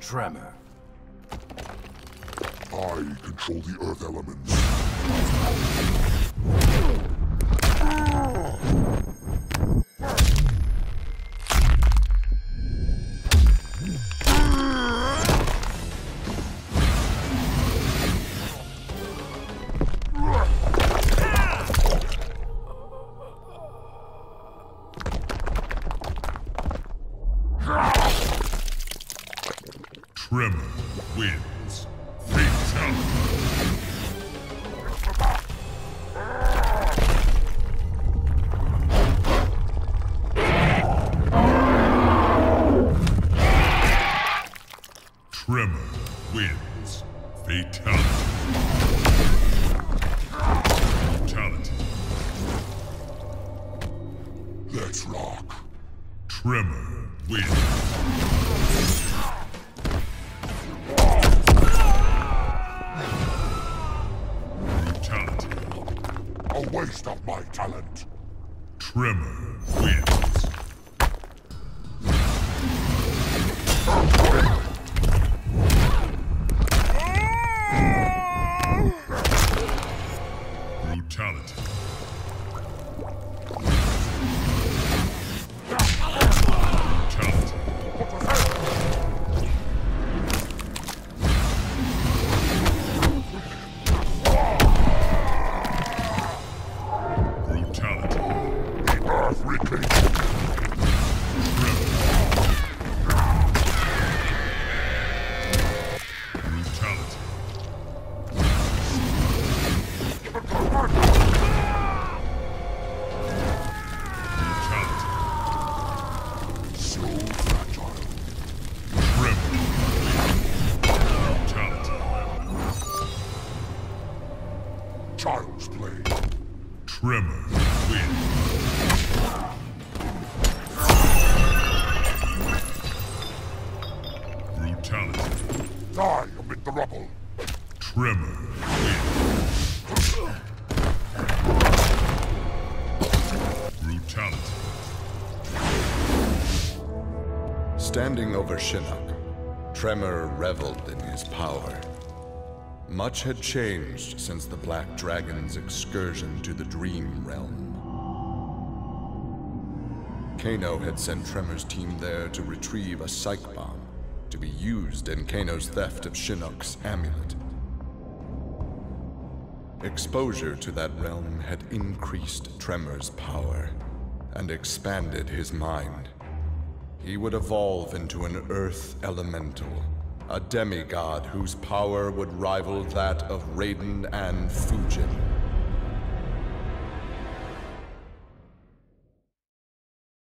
Tremor. I control the earth elements. Ah. Tremor wins. Fatality. Tremor wins. Fatality. Brutality. Let's rock. Tremor wins. A waste of my talent. Tremor wins. Child's play. Tremor wins. Brutality. Die amid the rubble. Tremor wins. Brutality. Standing over Shinnok, Tremor reveled in his power. Much had changed since the Black Dragon's excursion to the Dream Realm. Kano had sent Tremor's team there to retrieve a psych bomb to be used in Kano's theft of Shinnok's amulet. Exposure to that realm had increased Tremor's power and expanded his mind. He would evolve into an earth elemental, a demigod whose power would rival that of Raiden and Fujin.